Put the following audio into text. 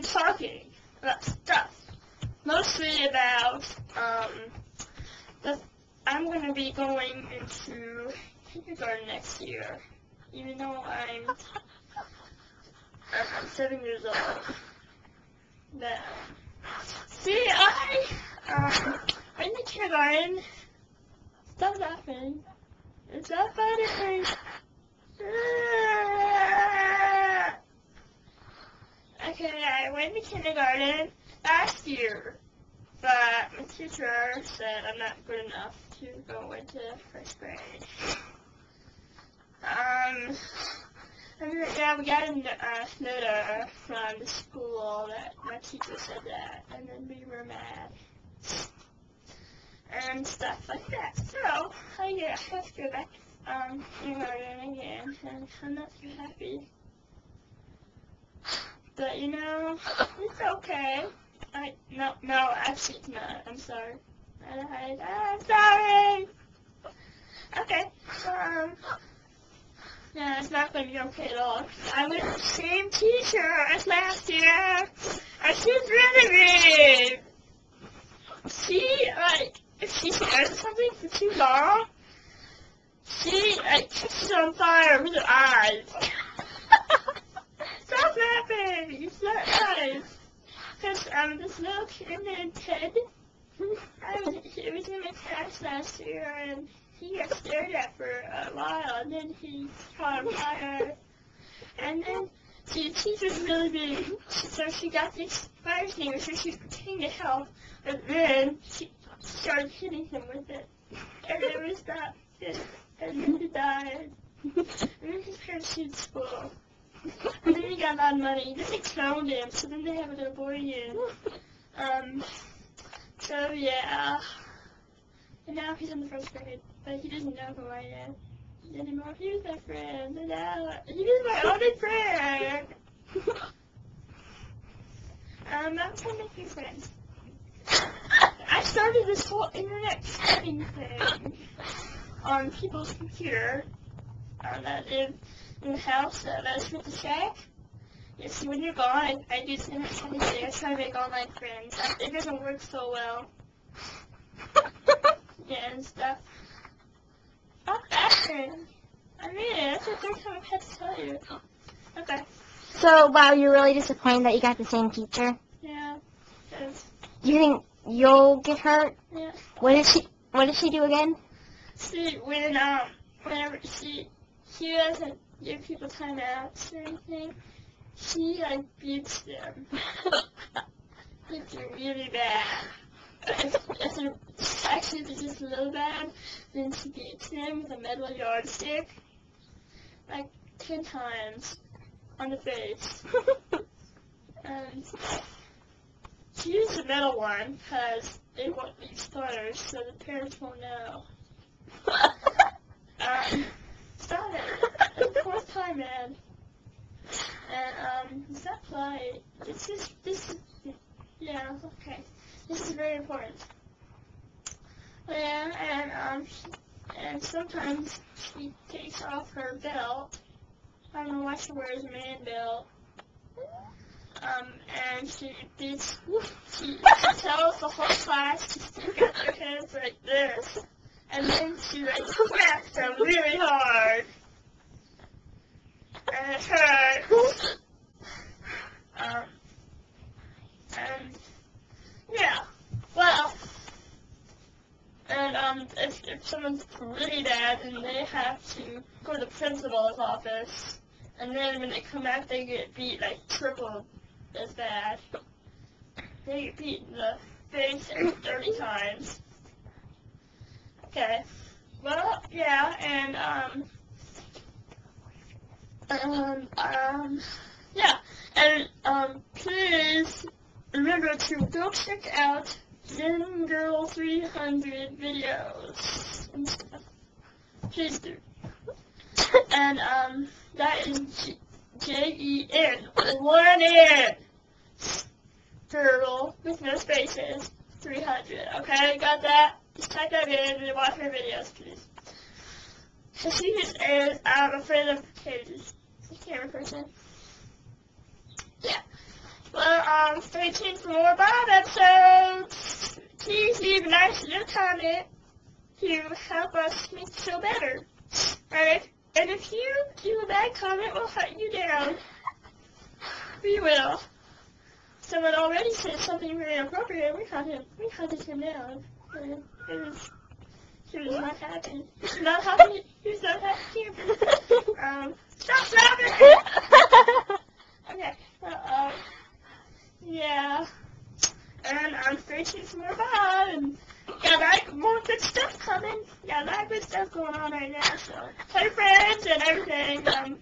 be talking about stuff. Mostly about, um, the, I'm going to be going into kindergarten next year, even though I'm, I'm seven years old. But, see, I, um, in the kindergarten, stop laughing. It's not funny. Okay, I went to kindergarten last year, but my teacher said I'm not good enough to go into first grade. Um, I yeah, we got a uh, letter from the school that my teacher said that, and then we were mad. And stuff like that. So, I yeah, have to go back um, kindergarten again, and I'm not too happy. But you know, it's okay. I no no actually it's not. I'm sorry. I, I'm sorry. Okay. Um. No, it's not gonna be okay at all. I went the same teacher as last year, and she's really mean. She like if she says something for too long, she like catches on fire with her eyes. Stop! It's not nice. Because um, this little kid named Ted, I was, it was in my class last year, and he got stared at for a while, and then he caught on fire. And then the teacher's really big, so she got this fire extinguisher, she was to help, but then she started hitting him with it. And it was that, and then he died. And then his parents sued school. And then he got a lot of money. Then they cloned him, so then they have a little boy in. Um, so yeah. And now he's in the first grade, but he doesn't know who I am anymore. He was my friend, and now he was my only friend. um, I'm trying to make new friends. I started this whole internet chatting thing on people's computer uh, that live in the house that I was with the shack. Yeah, see, when you're gone, I, I do chatting thing. I try to make online friends. It doesn't work so well. yeah, and stuff. Stop laughing. I mean it. That's the third time I've had to tell you. Okay. So, wow, you're really disappointed that you got the same teacher? Yeah. you think you'll get hurt? yeah. What did she, what did she do again? See, when, um, whenever she, she doesn't give people timeouts or anything, she, like, beats them. It's really bad. If, if they're, actually, they're just a little bad, then she beats them with a metal yardstick, like, ten times on the face. And she used the metal one because they want these stutters so the parents won't know. Um, stop it. Time, man. And, um, is that polite? This is, this is, yeah, okay. This is very important. Yeah, and, um, and sometimes she takes off her belt. I don't know why she wears a man belt. Um, and she beats, she, tells the whole class to stick out their hands like this. And then she like smacks them really hard. And hurts. Um, and yeah, well, and um, if, if someone's really bad, then they have to go to the principal's office. And then when they come back, they get beat like triple as bad. They get beat in the face 30 times. Okay. Well, yeah, and um, um, um, yeah, and um, please remember to go check out Jen Girl 300 videos and stuff. Please do. And um, that is J-E-N, one N, Girl with no spaces, 300. Okay, got that? Just type that in and watch her videos, please. So just is, I'm afraid of. The camera person. Yeah. Well, um, stay tuned for more Bob episodes. Please leave a nice little comment to help us make show better. If, and if you do a bad comment, we'll hunt you down. We will. Someone already said something very inappropriate. We hunted. We hunted him down. And it was. He was not happy. He was not happy. He was not happy. Um, stop laughing. okay. Well, um, yeah. And I'm tuned for more. And got like more good stuff coming. Yeah, lot good stuff going on right now. So your friends and everything. Um.